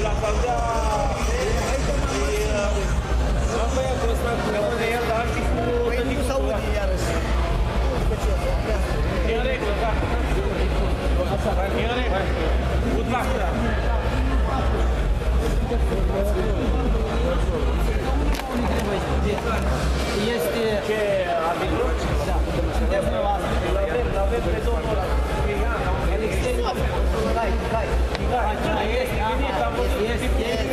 la caldea... Asta e constant cu Este... Ce arbitru? Da. Suntem la... L-avem pe domnul ăla. Păi 2回、2回、2回。はい、ちょっといいですか。Yes, yes, yes.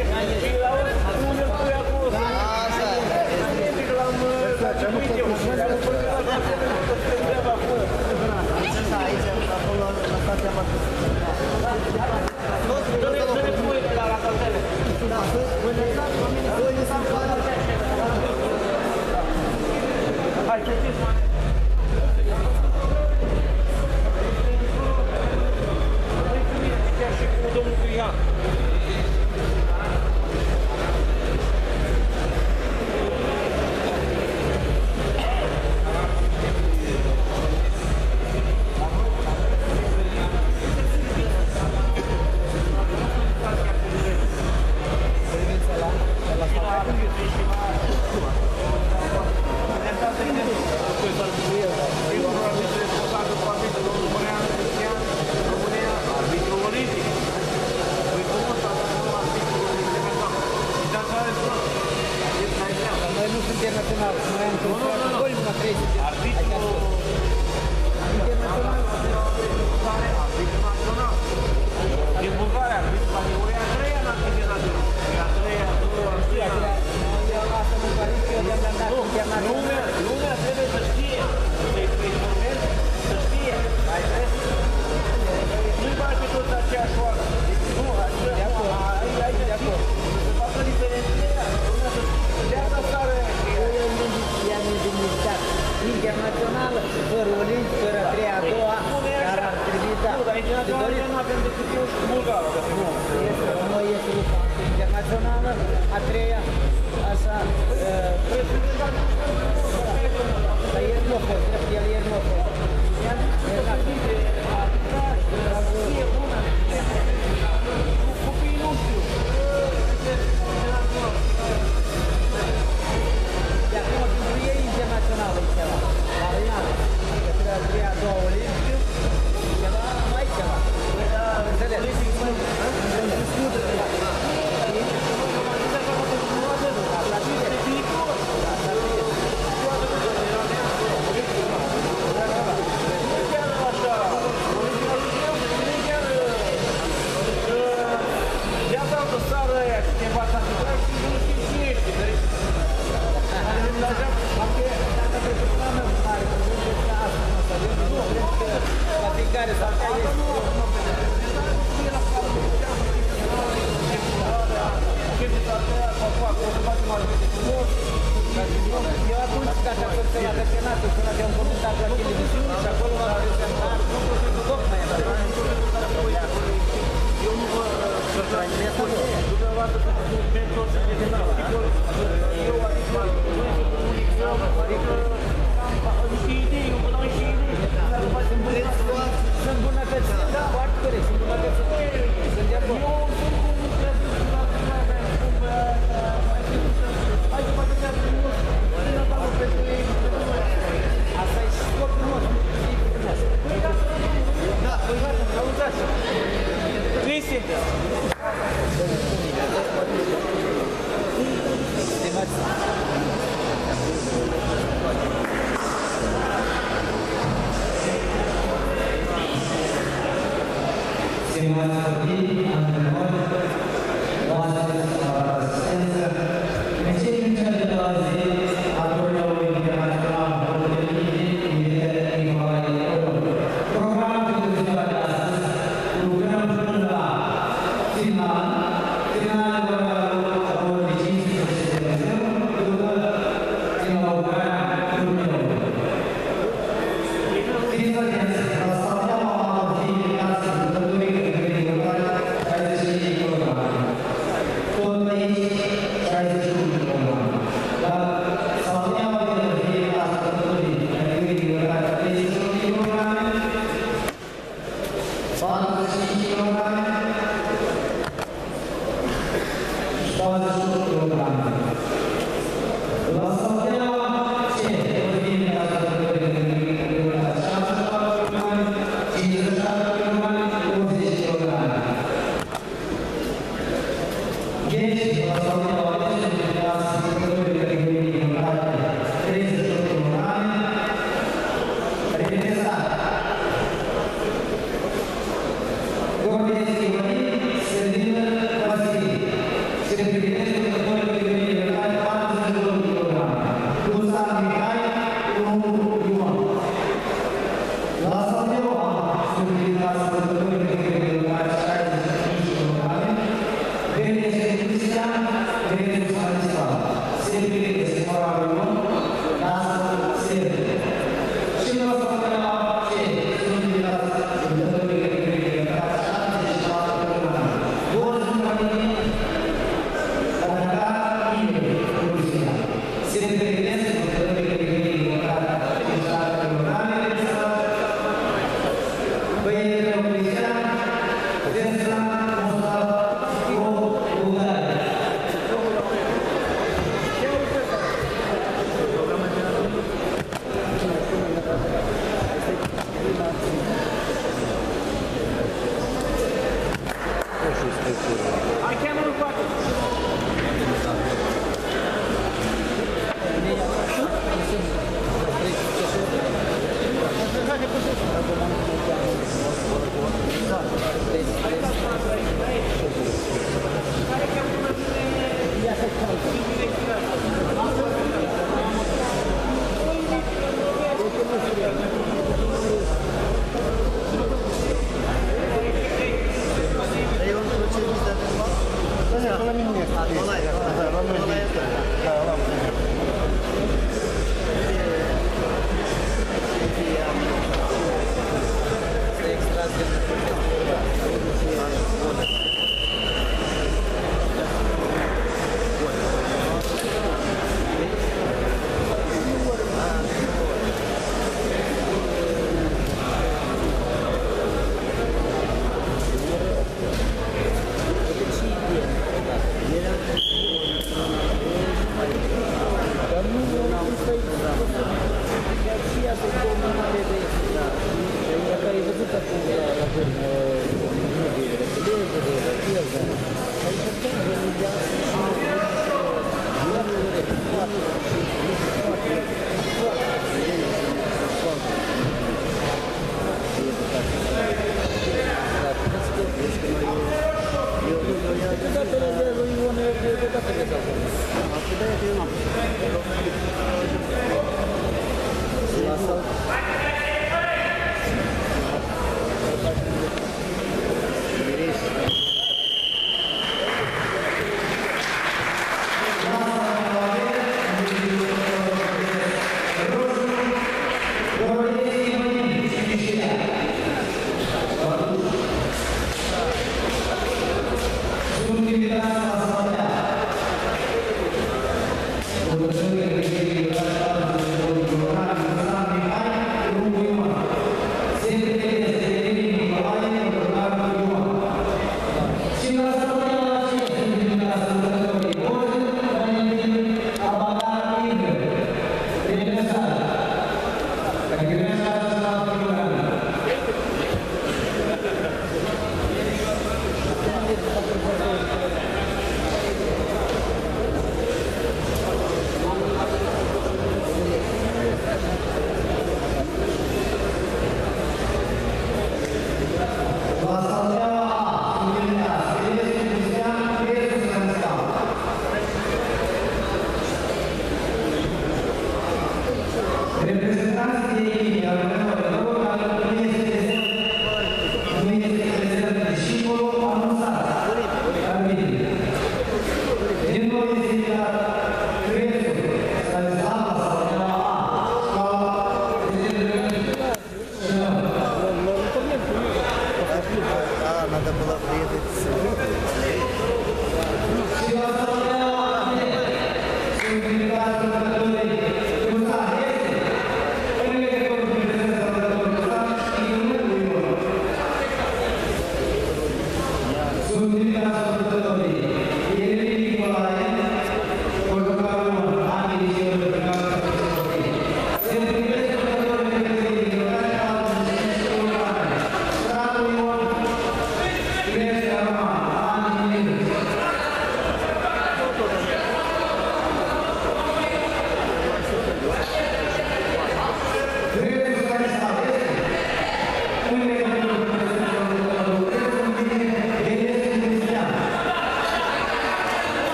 quasi sotto l'ottante.